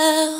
myself.